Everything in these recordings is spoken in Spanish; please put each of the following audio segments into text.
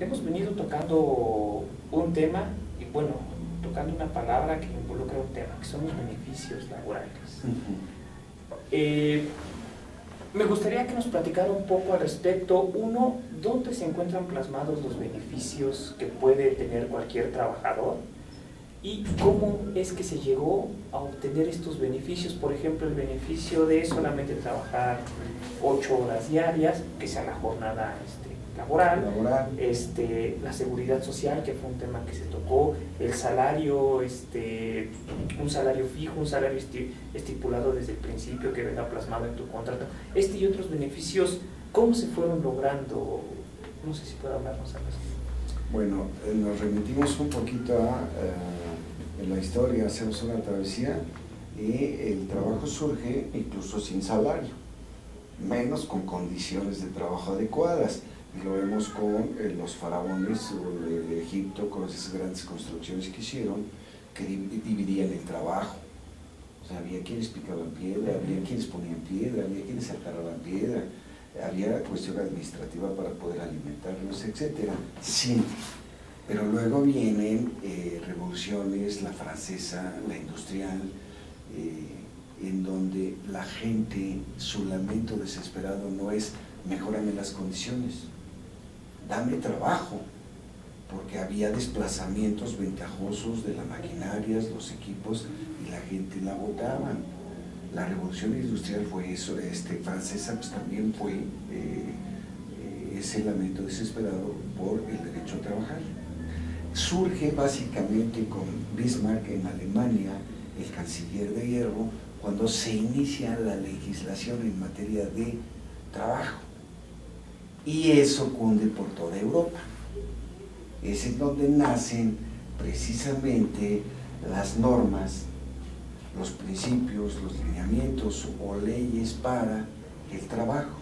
hemos venido tocando un tema y bueno, tocando una palabra que involucra un tema, que son los beneficios laborales. Eh, me gustaría que nos platicara un poco al respecto. Uno, ¿dónde se encuentran plasmados los beneficios que puede tener cualquier trabajador? ¿Y cómo es que se llegó a obtener estos beneficios? Por ejemplo, el beneficio de solamente trabajar ocho horas diarias, que sea la jornada este, laboral, Este, la seguridad social, que fue un tema que se tocó, el salario, este, un salario fijo, un salario estipulado desde el principio que venga plasmado en tu contrato. Este y otros beneficios, ¿cómo se fueron logrando? No sé si puedo hablarnos algo. Bueno, eh, nos remitimos un poquito a eh, en la historia, hacemos una travesía y el trabajo surge incluso sin salario, menos con condiciones de trabajo adecuadas lo vemos con eh, los faraones de Egipto, con esas grandes construcciones que hicieron, que dividían el trabajo. O sea, había quienes picaban piedra, había quienes ponían piedra, había quienes sacaban piedra, había cuestión administrativa para poder alimentarlos, etc. Sí, pero luego vienen eh, revoluciones, la francesa, la industrial, eh, en donde la gente, su lamento desesperado no es mejorame las condiciones, dame trabajo, porque había desplazamientos ventajosos de las maquinarias, los equipos, y la gente la votaban. La revolución industrial fue eso, este, francesa pues, también fue eh, eh, ese lamento desesperado por el derecho a trabajar. Surge básicamente con Bismarck en Alemania, el canciller de hierro, cuando se inicia la legislación en materia de trabajo y eso cunde por toda Europa. Es en donde nacen precisamente las normas, los principios, los lineamientos o leyes para el trabajo.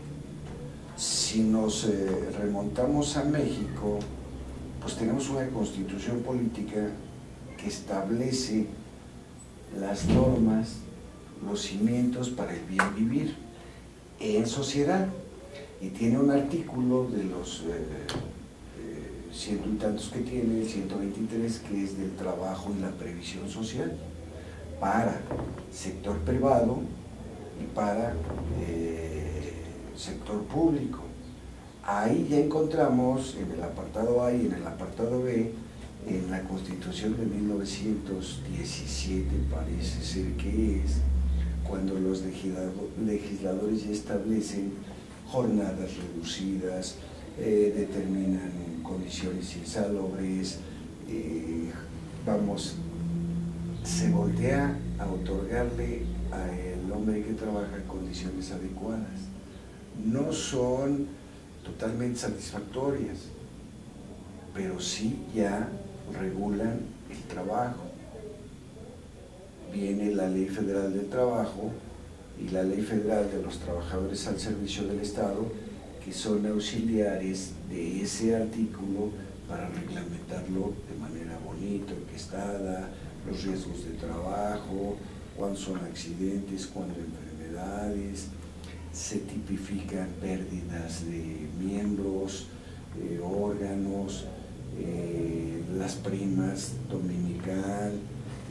Si nos eh, remontamos a México, pues tenemos una constitución política que establece las normas, los cimientos para el bien vivir en sociedad y tiene un artículo de los eh, eh, ciento y tantos que tiene, el 123, que es del trabajo y la previsión social para sector privado y para eh, sector público. Ahí ya encontramos en el apartado A y en el apartado B, en la Constitución de 1917 parece ser que es, cuando los legisladores ya establecen jornadas reducidas, eh, determinan condiciones insalubres, eh, vamos, se voltea a otorgarle al hombre que trabaja condiciones adecuadas. No son totalmente satisfactorias, pero sí ya regulan el trabajo. Viene la Ley Federal del Trabajo, y la Ley Federal de los Trabajadores al Servicio del Estado, que son auxiliares de ese artículo para reglamentarlo de manera bonita, orquestada, los riesgos de trabajo, cuándo son accidentes, cuándo enfermedades, se tipifican pérdidas de miembros, eh, órganos, eh, las primas dominical,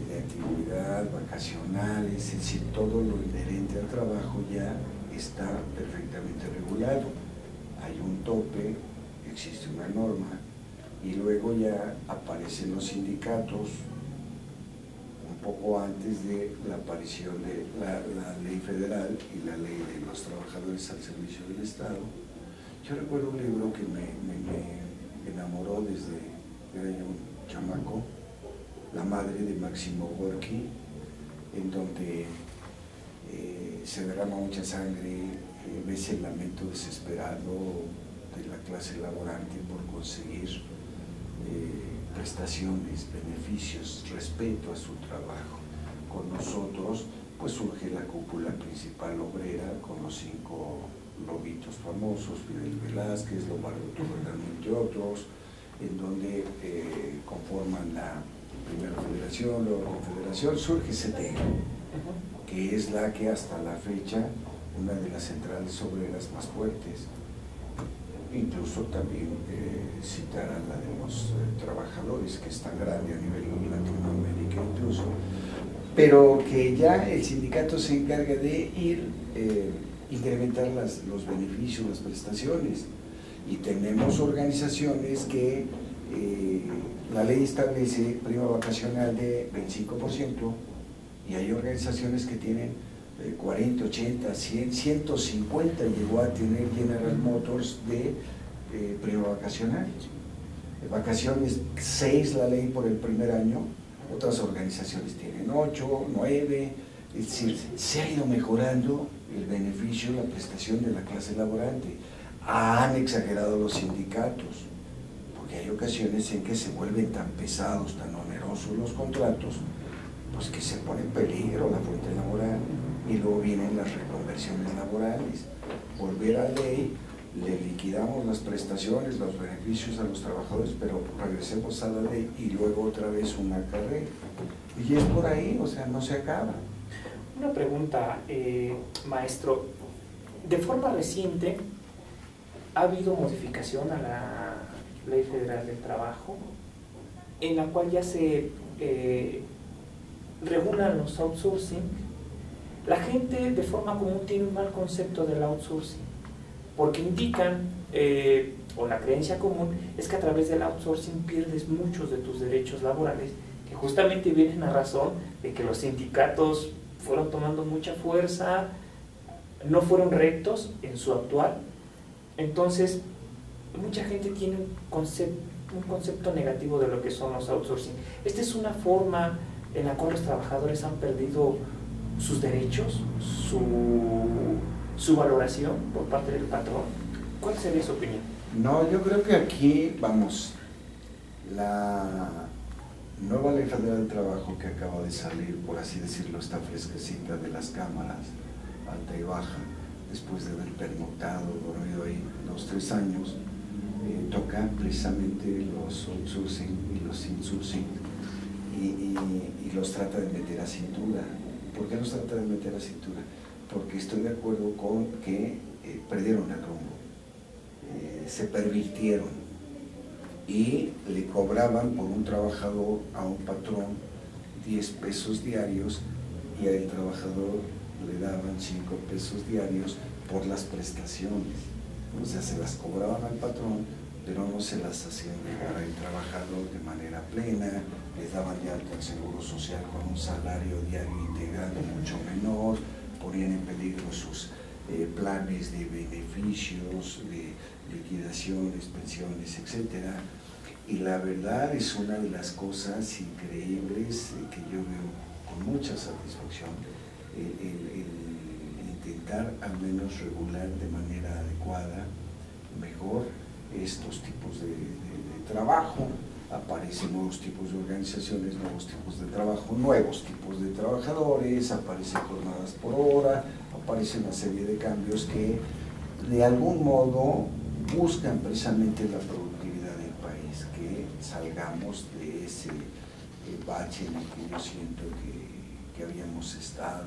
de actividad, vacacionales, es decir, todo lo inherente al trabajo ya está perfectamente regulado. Hay un tope, existe una norma, y luego ya aparecen los sindicatos un poco antes de la aparición de la, ley federal y la ley de los trabajadores al servicio del Estado. Yo recuerdo un libro que me, me enamoró desde era yo un chamaco, la madre de Máximo Gorky, en donde eh, se derrama mucha sangre, eh, ves el lamento desesperado de la clase laborante por conseguir eh, prestaciones, beneficios, respeto a su trabajo. Con nosotros pues surge la cúpula principal obrera con los cinco lobitos famosos, Fidel Velázquez, Lombardo Torredano, entre otros, en donde conforman la primero Federación, luego Confederación, surge CTE, que es la que hasta la fecha, una de las centrales obreras más fuertes. incluso también eh, citar a la de los eh, trabajadores, que es tan grande a nivel Latinoamérica incluso, pero que ya el sindicato se encarga de ir, eh, incrementar las, los beneficios, las prestaciones. Y tenemos organizaciones que la ley establece prima vacacional de 25% y hay organizaciones que tienen 40, 80, 100, 150 llegó a tener General Motors de eh, prima vacacional. Vacaciones 6 la ley por el primer año, otras organizaciones tienen 8, 9, es decir, se ha ido mejorando el beneficio, la prestación de la clase laborante. Han exagerado los sindicatos, porque hay ocasiones en que se vuelven tan pesados, tan onerosos los contratos, pues que se pone en peligro la fuente laboral y luego vienen las reconversiones laborales. Volver a ley, le liquidamos las prestaciones, los beneficios a los trabajadores, pero regresemos a la ley y luego otra vez una carrera. Y es por ahí, o sea, no se acaba. Una pregunta, eh, maestro. De forma reciente, ¿ha habido modificación a la Ley Federal del Trabajo en la cual ya se eh, regulan los outsourcing? La gente de forma común tiene un mal concepto del outsourcing, porque indican, eh, o la creencia común, es que a través del outsourcing pierdes muchos de tus derechos laborales, que justamente vienen a razón de que los sindicatos fueron tomando mucha fuerza, no fueron rectos en su actual. Entonces, mucha gente tiene un concepto, un concepto negativo de lo que son los outsourcing. Esta es una forma en la cual los trabajadores han perdido sus derechos, su, valoración por parte del patrón. ¿Cuál sería su opinión? No, yo creo que aquí, vamos, la nueva ley federal trabajo que acaba de salir, por así decirlo, está fresquecita de las cámaras, alta y baja, después de haber pernoctado, dormido ahí dos, tres años, eh, toca precisamente los outsourcing y los insourcing y, los trata de meter a cintura ¿Por qué nos trata de meter a cintura? Porque estoy de acuerdo con que eh, perdieron el rumbo, eh, se pervirtieron y le cobraban por un trabajador a un patrón 10 pesos diarios y al trabajador le daban 5 pesos diarios por las prestaciones. O sea, se las cobraban al patrón, pero no se las hacían llegar al trabajador de manera plena, les daban de alta el seguro social con un salario diario integral mucho menor, ponían en peligro sus eh, planes de beneficios, de liquidaciones, pensiones, etc. Y la verdad es una de las cosas increíbles eh, que yo veo con mucha satisfacción, el, al menos regular de manera adecuada, mejor, estos tipos de trabajo. Aparecen nuevos tipos de organizaciones, nuevos tipos de trabajo, nuevos tipos de trabajadores, aparecen jornadas por hora, aparece una serie de cambios que de algún modo buscan precisamente la productividad del país, que salgamos de ese eh, bache en el que yo siento que, habíamos estado.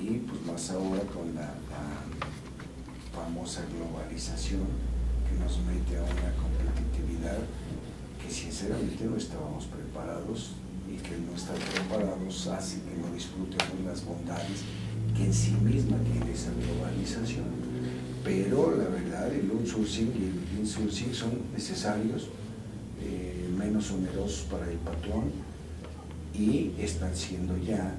Y pues ahora con la, famosa globalización que nos mete a una competitividad sinceramente no estábamos preparados y que no estar preparados hace que no disfrutemos las bondades que en sí misma tiene esa globalización. Pero la verdad, el outsourcing y el insourcing son necesarios, eh, menos onerosos para el patrón y están siendo ya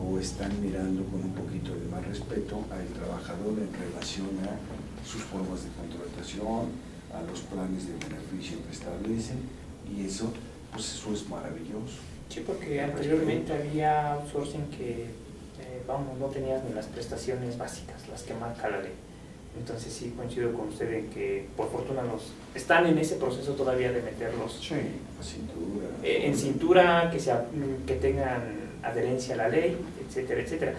o están mirando con un poquito de más respeto al trabajador en relación a sus formas de contratación, a los planes de beneficio que establecen y eso, pues eso es maravilloso. Sí, porque anteriormente había outsourcing que, eh, vamos, no tenías ni las prestaciones básicas, las que marca la ley. Entonces sí coincido con usted en que por fortuna los están en ese proceso todavía de meterlos sí, cintura. Eh, en cintura, que, sea, que tengan adherencia a la ley, etcétera, etcétera.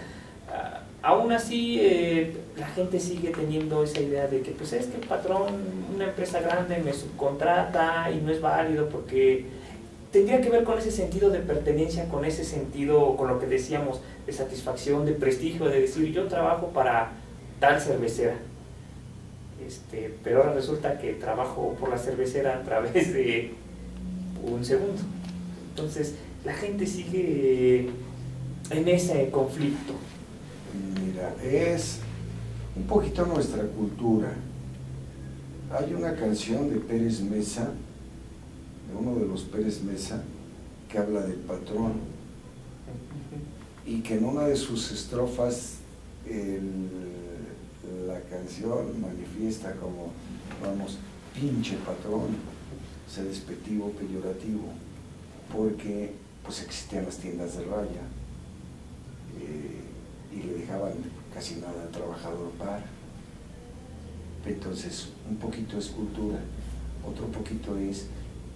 Ah, aún así, eh, la gente sigue teniendo esa idea de que, pues es que el patrón, una empresa grande me subcontrata y no es válido porque tendría que ver con ese sentido de pertenencia, con ese sentido, con lo que decíamos, de satisfacción, de prestigio, de decir yo trabajo para tal cervecera. este, pero ahora resulta que trabajo por la cervecera a través de un segundo. Entonces, la gente sigue en ese conflicto. Mira, es un poquito nuestra cultura. Hay una canción de Pérez Mesa, de uno de los Pérez Mesa, que habla del patrón y que en una de sus estrofas la canción manifiesta como, vamos, pinche patrón, ser despectivo, peyorativo, porque pues existían las tiendas de raya eh, y le dejaban casi nada al trabajador para. Entonces, un poquito es cultura, otro poquito es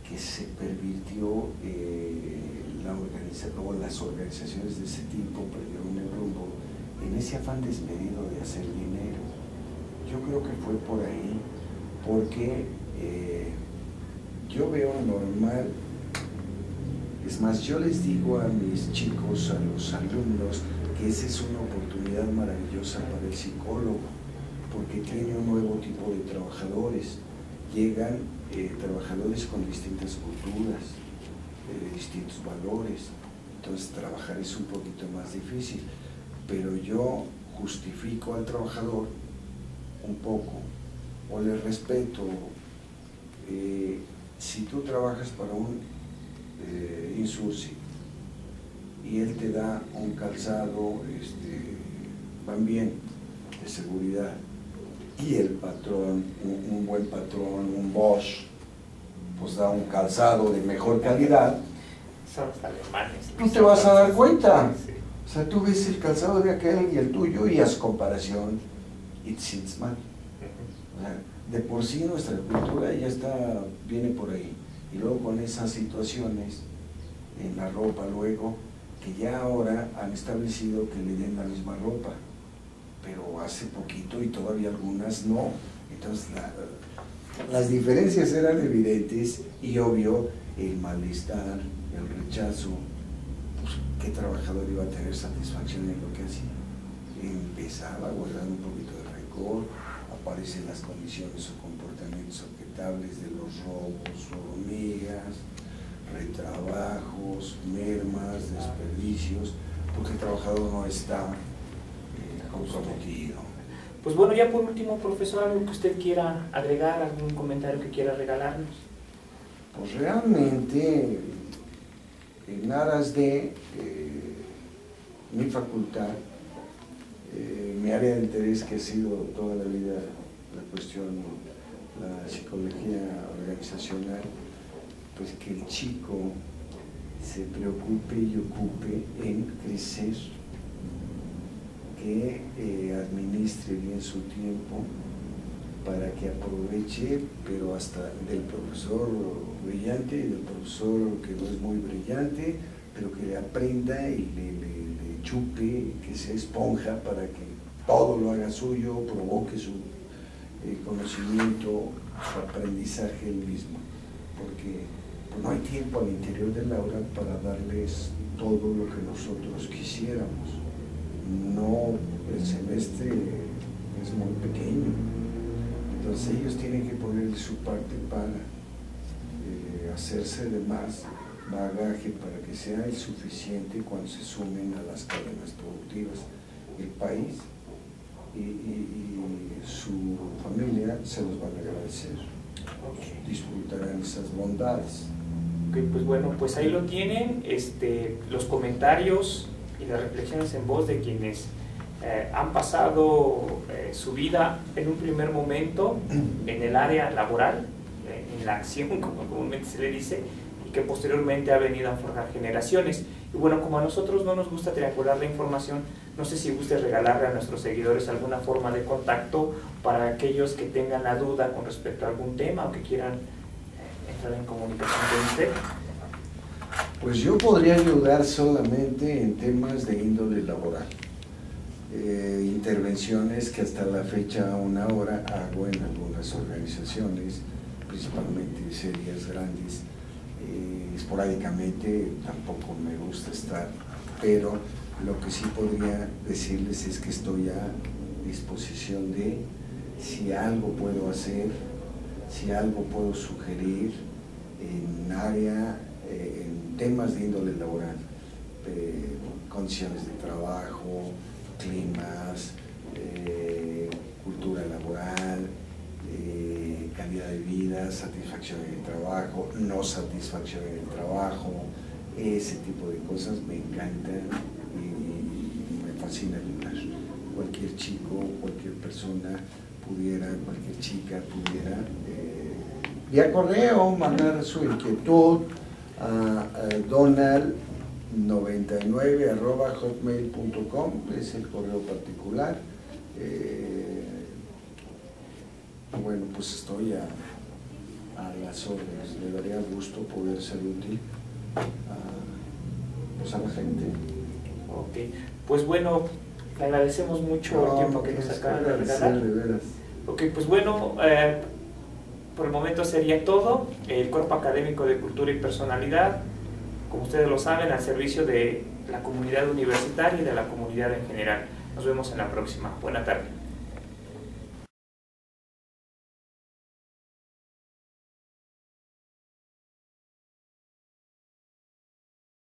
que se pervirtió eh, la organización, las organizaciones de ese tipo perdieron el rumbo en ese afán desmedido de hacer dinero. Yo creo que fue por ahí, porque eh, yo veo normal, es más, yo les digo a mis chicos, a los alumnos, que esa es una oportunidad maravillosa para el psicólogo, porque tiene un nuevo tipo de trabajadores. Llegan eh, trabajadores con distintas culturas, distintos valores, entonces trabajar es un poquito más difícil, pero yo justifico al trabajador un poco, o le respeto. Eh, si tú trabajas para un eh, insursi y él te da un calzado, este, van bien, de seguridad, y el patrón, un, buen patrón, un Bosch, pues da un calzado de mejor calidad, son los alemanes. No te vas a dar cuenta. O sea, tú ves el calzado de aquel y el tuyo y haces comparación y te sientes mal. O sea, de por sí nuestra cultura ya está, viene por ahí. Y luego con esas situaciones en la ropa luego, que ya ahora han establecido que le den la misma ropa, pero hace poquito y todavía algunas no. Entonces las diferencias eran evidentes y obvio el malestar, el rechazo, pues, ¿qué trabajador iba a tener satisfacción en lo que hacía? Empezaba guardando un poquito de rencor, aparecen las condiciones o comportamientos de los robos, hormigas, retrabajos, mermas, desperdicios, porque el trabajador no está eh, comprometido. Pues bueno, ya por último, profesor, algo que usted quiera agregar, algún comentario que quiera regalarnos. Pues realmente en aras de eh, mi facultad, eh, mi área de interés que ha sido toda la vida la cuestión, la psicología organizacional, pues que el chico se preocupe y ocupe en crecer, que eh, administre bien su tiempo, para que aproveche, pero hasta del profesor brillante y del profesor que no es muy brillante, pero que le aprenda y le, chupe, que sea esponja para que todo lo haga suyo, provoque su eh, conocimiento, su aprendizaje mismo. Porque pues, no hay tiempo al interior del aula para darles todo lo que nosotros quisiéramos. No, el semestre es muy pequeño entonces ellos tienen que poner su parte para eh, hacerse de más bagaje para que sea el suficiente cuando se sumen a las cadenas productivas. El país y, su familia se los van a agradecer. Disfrutarán esas bondades. pues bueno, pues ahí lo tienen, este, los comentarios y las reflexiones en voz de quienes eh, han pasado eh, su vida en un primer momento en el área laboral, en la acción, como comúnmente se le dice, y que posteriormente ha venido a forjar generaciones. Y bueno, como a nosotros no nos gusta triangular la información, no sé si guste regalarle a nuestros seguidores alguna forma de contacto para aquellos que tengan la duda con respecto a algún tema o que quieran entrar en comunicación con usted. Pues yo podría ayudar solamente en temas de índole laboral. Eh, intervenciones que hasta la fecha, una hora, hago en algunas organizaciones, principalmente series grandes. Eh, esporádicamente tampoco me gusta estar, pero lo que sí podría decirles es que estoy a disposición de si algo puedo hacer, si algo puedo sugerir en área, eh, en temas de índole laboral, condiciones de trabajo, climas, eh, cultura laboral, calidad de vida, satisfacción en el trabajo, no satisfacción en el trabajo, ese tipo de cosas me encantan y, me fascina ayudar. Cualquier chico, cualquier persona pudiera, cualquier chica pudiera, eh, vía correo, mandar su inquietud a, donald99 hotmail.com, es el correo particular. Eh, bueno, pues estoy a, a las órdenes, me daría gusto poder ser útil a, pues a la gente. Ok, pues bueno, le agradecemos mucho el tiempo que nos acaban de regalar. Ok, pues bueno, eh, por el momento sería todo. El Cuerpo Académico de Cultura y Personalidad, como ustedes lo saben, al servicio de la comunidad universitaria y de la comunidad en general. Nos vemos en la próxima. Buena tarde.